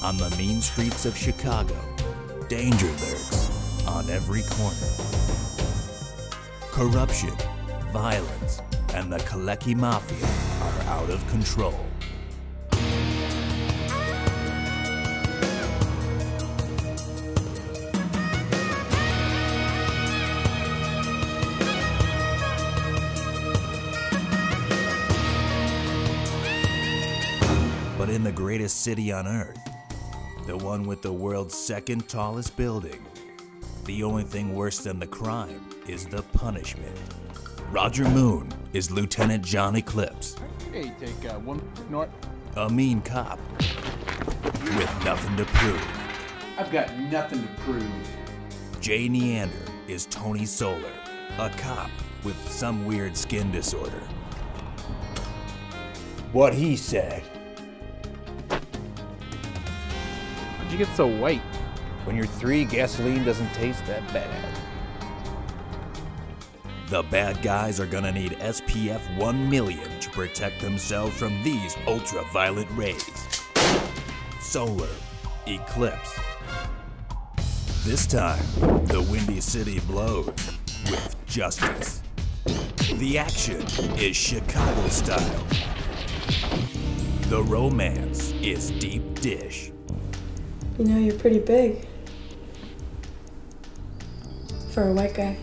On the mean streets of Chicago, danger lurks on every corner. Corruption, violence, and the Kalecki Mafia are out of control. But in the greatest city on earth, the one with the world's second tallest building, the only thing worse than the crime is the punishment. Roger Moon is Lieutenant John Eclipse, Hey, take uh, one north. a mean cop with nothing to prove. I've got nothing to prove. Jay Neander is Tony Solar, a cop with some weird skin disorder. What he said. How'd you get so white? When you're three, gasoline doesn't taste that bad. The bad guys are gonna need SPF 1 million to protect themselves from these ultraviolet rays. Solar Eclipse. This time, the Windy City blows with justice. The action is Chicago style. The romance is deep dish. You know, you're pretty big. For a white guy.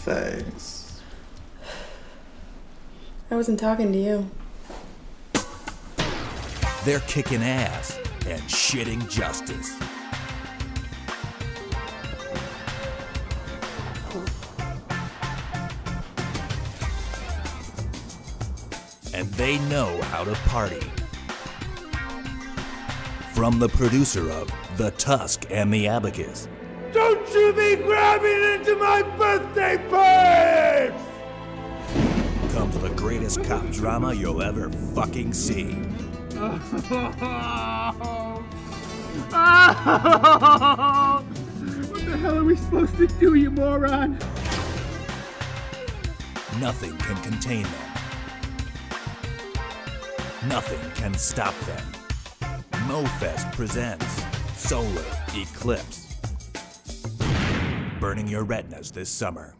Thanks. I wasn't talking to you. They're kicking ass and shitting justice. And they know how to party. From the producer of The Tusk and the Abacus. Don't you be grabbing into my birthday purse! comes the greatest cop drama you'll ever fucking see. what the hell are we supposed to do, you moron? Nothing can contain them. Nothing can stop them. MoFest presents Solar Eclipse. Burning your retinas this summer.